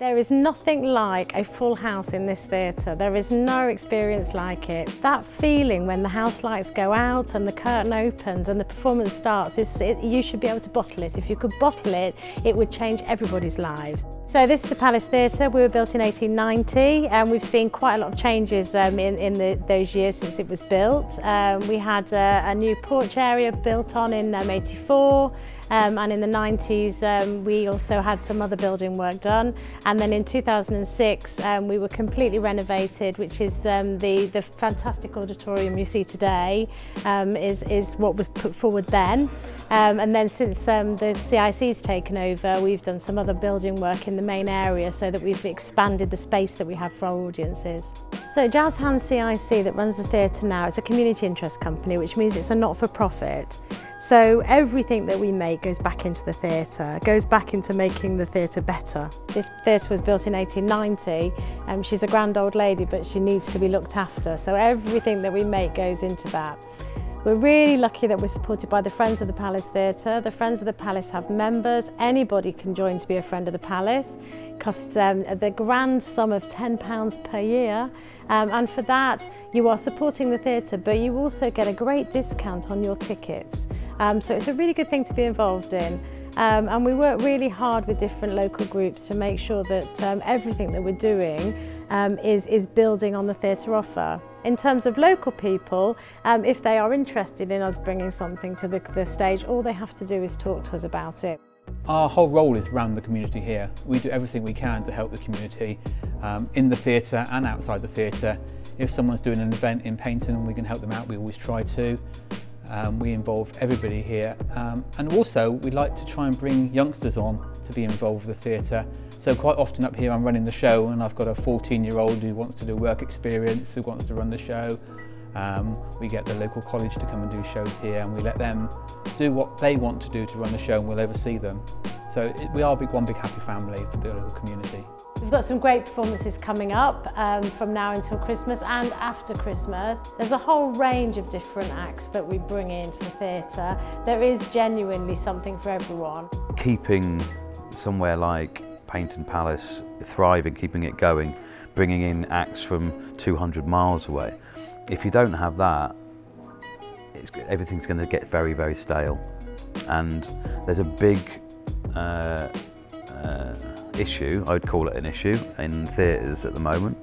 There is nothing like a full house in this theatre. There is no experience like it. That feeling when the house lights go out and the curtain opens and the performance starts, it, you should be able to bottle it. If you could bottle it, it would change everybody's lives. So this is the Palace Theatre. We were built in 1890 and we've seen quite a lot of changes um, in, in the, those years since it was built. Um, we had a, a new porch area built on in um, 84 um, and in the 90s um, we also had some other building work done and then in 2006 um, we were completely renovated which is um, the, the fantastic auditorium you see today um, is, is what was put forward then um, and then since um, the CIC's taken over we've done some other building work in the main area so that we've expanded the space that we have for our audiences. So Jazz Hands CIC that runs the theatre now, it's a community interest company which means it's a not-for-profit. So everything that we make goes back into the theatre, goes back into making the theatre better. This theatre was built in 1890 and um, she's a grand old lady but she needs to be looked after. So everything that we make goes into that. We're really lucky that we're supported by the Friends of the Palace Theatre. The Friends of the Palace have members. Anybody can join to be a Friend of the Palace. It costs um, the grand sum of £10 per year. Um, and for that, you are supporting the theatre, but you also get a great discount on your tickets. Um, so it's a really good thing to be involved in. Um, and we work really hard with different local groups to make sure that um, everything that we're doing um, is, is building on the theatre offer. In terms of local people, um, if they are interested in us bringing something to the, the stage, all they have to do is talk to us about it. Our whole role is around the community here. We do everything we can to help the community um, in the theatre and outside the theatre. If someone's doing an event in Paignton and we can help them out, we always try to. Um, we involve everybody here um, and also we like to try and bring youngsters on to be involved with the theatre. So quite often up here I'm running the show and I've got a 14 year old who wants to do work experience, who wants to run the show. Um, we get the local college to come and do shows here and we let them do what they want to do to run the show and we'll oversee them. So it, we are big, one big happy family for the local community. We've got some great performances coming up um, from now until Christmas and after Christmas. There's a whole range of different acts that we bring into the theatre. There is genuinely something for everyone. Keeping somewhere like Paignton Palace thriving, keeping it going, bringing in acts from 200 miles away. If you don't have that, everything's going to get very, very stale. And there's a big uh, uh, issue, I would call it an issue, in theatres at the moment,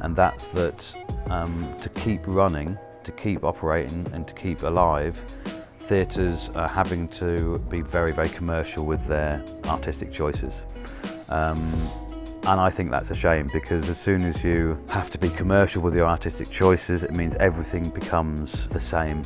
and that's that um, to keep running, to keep operating and to keep alive, theatres are having to be very, very commercial with their artistic choices. Um, and I think that's a shame because as soon as you have to be commercial with your artistic choices, it means everything becomes the same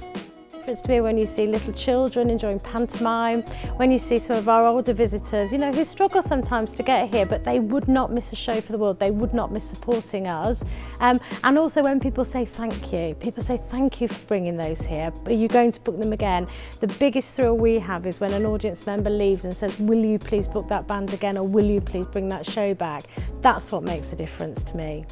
to me when you see little children enjoying pantomime, when you see some of our older visitors, you know, who struggle sometimes to get here, but they would not miss a show for the world. They would not miss supporting us. Um, and also when people say thank you, people say thank you for bringing those here, but you're going to book them again. The biggest thrill we have is when an audience member leaves and says, will you please book that band again or will you please bring that show back? That's what makes a difference to me.